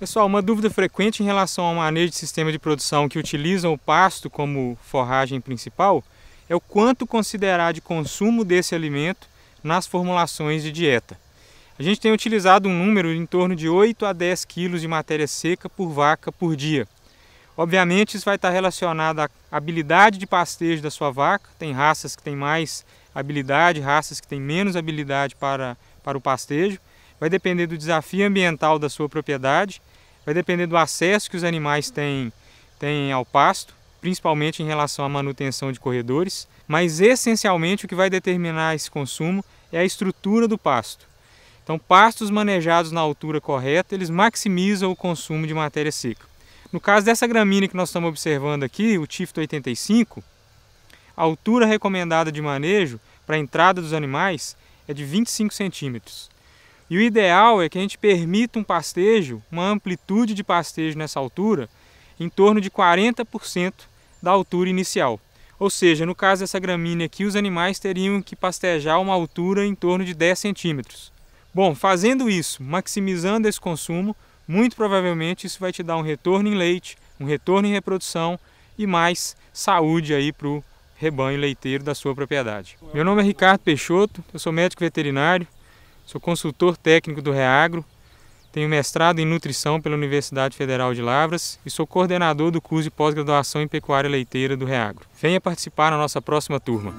Pessoal, uma dúvida frequente em relação ao manejo de sistema de produção que utilizam o pasto como forragem principal é o quanto considerar de consumo desse alimento nas formulações de dieta. A gente tem utilizado um número em torno de 8 a 10 quilos de matéria seca por vaca por dia. Obviamente isso vai estar relacionado à habilidade de pastejo da sua vaca, tem raças que têm mais habilidade, raças que têm menos habilidade para, para o pastejo, vai depender do desafio ambiental da sua propriedade, vai depender do acesso que os animais têm, têm ao pasto, principalmente em relação à manutenção de corredores, mas essencialmente o que vai determinar esse consumo é a estrutura do pasto. Então, pastos manejados na altura correta, eles maximizam o consumo de matéria seca. No caso dessa gramínea que nós estamos observando aqui, o Tifto 85, a altura recomendada de manejo para a entrada dos animais é de 25 centímetros. E o ideal é que a gente permita um pastejo, uma amplitude de pastejo nessa altura, em torno de 40% da altura inicial. Ou seja, no caso dessa gramínea aqui, os animais teriam que pastejar uma altura em torno de 10 centímetros. Bom, fazendo isso, maximizando esse consumo, muito provavelmente isso vai te dar um retorno em leite, um retorno em reprodução e mais saúde aí para o rebanho leiteiro da sua propriedade. Meu nome é Ricardo Peixoto, eu sou médico veterinário, sou consultor técnico do Reagro, tenho mestrado em nutrição pela Universidade Federal de Lavras e sou coordenador do curso de pós-graduação em pecuária leiteira do Reagro. Venha participar na nossa próxima turma.